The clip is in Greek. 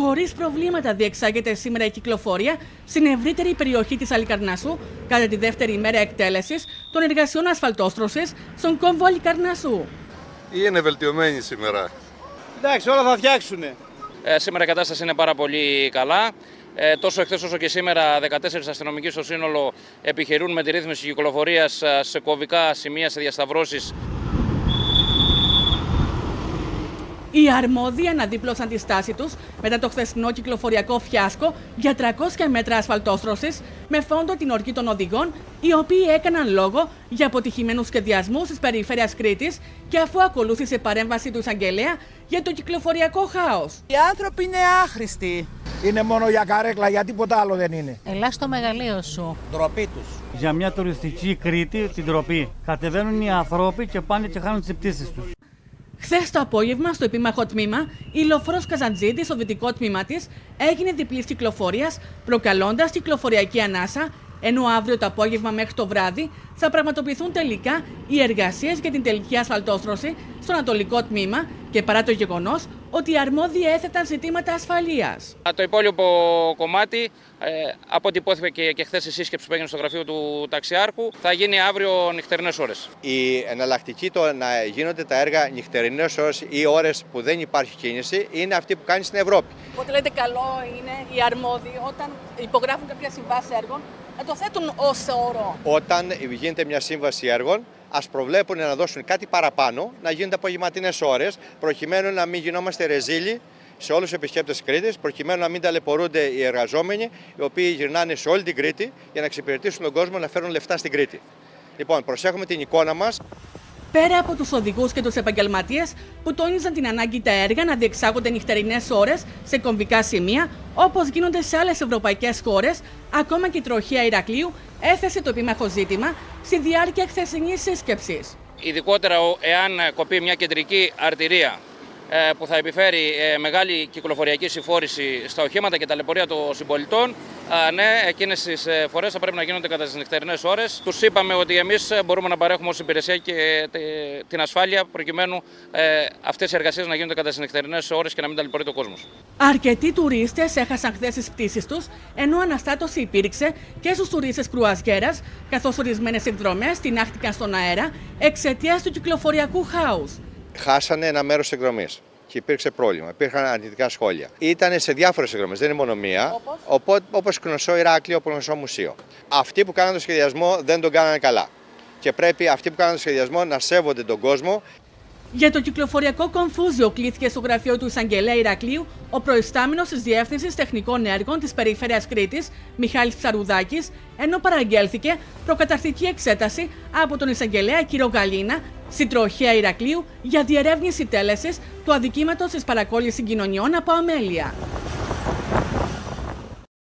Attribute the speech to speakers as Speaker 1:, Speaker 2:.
Speaker 1: Χωρίς προβλήματα διεξάγεται σήμερα η κυκλοφορία στην ευρύτερη περιοχή της Αλικαρνασού κατά τη δεύτερη ημέρα εκτέλεσης των εργασιών ασφαλτόστρωσης στον κόμβο Αλικαρνασού.
Speaker 2: Είναι βελτιωμένη σήμερα.
Speaker 3: Εντάξει, όλα θα φτιάξουν.
Speaker 4: Ε, σήμερα η κατάσταση είναι πάρα πολύ καλά. Ε, τόσο εχθές όσο και σήμερα, 14 αστυνομικοί στο σύνολο επιχειρούν με τη ρύθμιση κυκλοφορίας σε κομβικά σημεία, σε διασταυρώσεις
Speaker 1: Οι αρμόδιοι αναδίπλωσαν τη στάση τους μετά το χθεσινό κυκλοφοριακό φιάσκο για 300 μέτρα ασφαλτόστρωσης με φόντο την ορκή των οδηγών, οι οποίοι έκαναν λόγο για αποτυχημένους σχεδιασμούς της περιφέρειας Κρήτης και αφού ακολούθησε παρέμβαση του εισαγγελέα για το κυκλοφοριακό χάος.
Speaker 5: Οι άνθρωποι είναι άχρηστοι.
Speaker 3: Είναι μόνο για καρέκλα, για τίποτα άλλο δεν είναι.
Speaker 6: Ελά στο μεγαλείο σου.
Speaker 3: Ντροπή τους.
Speaker 7: Για μια τουριστική Κρήτη την τροπή. Κατεβαίνουν οι άνθρωποι και πάνε και χάνουν τις πτήσει τους.
Speaker 1: Χθες το απόγευμα, στο επίμαχο τμήμα, η λοφόρο Καζαντζίδη, στο δυτικό τμήμα της, έγινε διπλής κυκλοφορίας, προκαλώντας κυκλοφοριακή ανάσα, ενώ αύριο το απόγευμα μέχρι το βράδυ θα πραγματοποιηθούν τελικά οι εργασίες για την τελική ασφαλτόστρωση στο ανατολικό τμήμα και παρά το γεγονός ότι οι αρμόδιοι έθεταν ζητήματα ασφαλείας.
Speaker 4: Το υπόλοιπο κομμάτι, ε, από ό,τι υπόθηκε και, και χθες η σύσκεψη που έγινε στο γραφείο του ταξιάρχου, θα γίνει αύριο νυχτερινές ώρες.
Speaker 8: Η εναλλακτική το να γίνονται τα έργα νυχτερινές ώρες ή ώρες που δεν υπάρχει κίνηση είναι αυτή που κάνει στην Ευρώπη.
Speaker 1: Οπότε λέτε καλό είναι οι αρμόδιοι όταν υπογράφουν κάποια συμβάση έργων να το θέτουν ως όρο.
Speaker 8: Όταν γίνεται μια σύμβαση έργων, ας προβλέπουν να δώσουν κάτι παραπάνω, να γίνονται απογευματινές ώρες, προκειμένου να μην γινόμαστε ρεζίλοι σε όλους τους επισκέπτες τη Κρήτης, προκειμένου να μην ταλαιπωρούνται οι εργαζόμενοι, οι οποίοι γυρνάνε σε όλη την Κρήτη για να εξυπηρετήσουν τον κόσμο να φέρουν λεφτά στην Κρήτη. Λοιπόν, προσέχουμε την εικόνα μας.
Speaker 1: Πέρα από τους οδηγούς και τους επαγγελματίες που τόνιζαν την ανάγκη τα έργα να διεξάγονται νυχτερινές ώρες σε κομβικά σημεία, όπως γίνονται σε άλλες ευρωπαϊκές χώρες, ακόμα και η τροχία Ηρακλείου έθεσε το επίμαχο ζήτημα στη διάρκεια χθεσινής σύσκεψης.
Speaker 4: Ειδικότερα εάν κοπεί μια κεντρική αρτηρία ε, που θα επιφέρει ε, μεγάλη κυκλοφοριακή συμφόρηση στα οχήματα και τα λεπορία των συμπολιτών, ναι, εκείνες τις ε, φορές θα πρέπει να γίνονται κατά τις νυχτερινές ώρες. Τους είπαμε ότι εμείς μπορούμε να παρέχουμε ως υπηρεσία και την ασφάλεια προκειμένου αυτές οι εργασίες να γίνονται κατά τις νυχτερινές ώρες και να μην ταλαιπωρεί ο κόσμος.
Speaker 1: Αρκετοί τουρίστες έχασαν χθες τις πτήσεις τους, ενώ αναστάτωση υπήρξε και στους τουρίστες κρουαζιέρας, καθώς ορισμένες εκδρομέ τεινάχτηκαν στον αέρα εξαιτίας του κυκλοφοριακού χάους
Speaker 8: χάσανε ένα μέρος της εκδρομής και υπήρξε πρόβλημα. Υπήρχαν αρνητικά σχόλια. Ήταν σε διάφορες εκδρομές, δεν είναι μόνο μία. Όπως; Γνωστό Ηράκλειο, όπως γνωστό Μουσείο. Αυτοί που κάνανε το σχεδιασμό δεν τον κάνανε καλά. Και πρέπει αυτοί που κάνανε το σχεδιασμό να σέβονται τον κόσμο
Speaker 1: για το κυκλοφοριακό κομφούζιο κλήθηκε στο γραφείο του Εισαγγελέα Ηρακλείου ο προϊστάμενος της Διεύθυνσης Τεχνικών Έργων της Περιφέρειας Κρήτης, Μιχάλης Ψαρουδάκης, ενώ παραγγέλθηκε προκαταρκτική εξέταση από τον Εισαγγελέα κ. Γαλίνα στην τροχέα Ηρακλείου για διερεύνηση τέλεσης του αδικήματος της παρακόλλησης συγκοινωνιών από αμέλεια.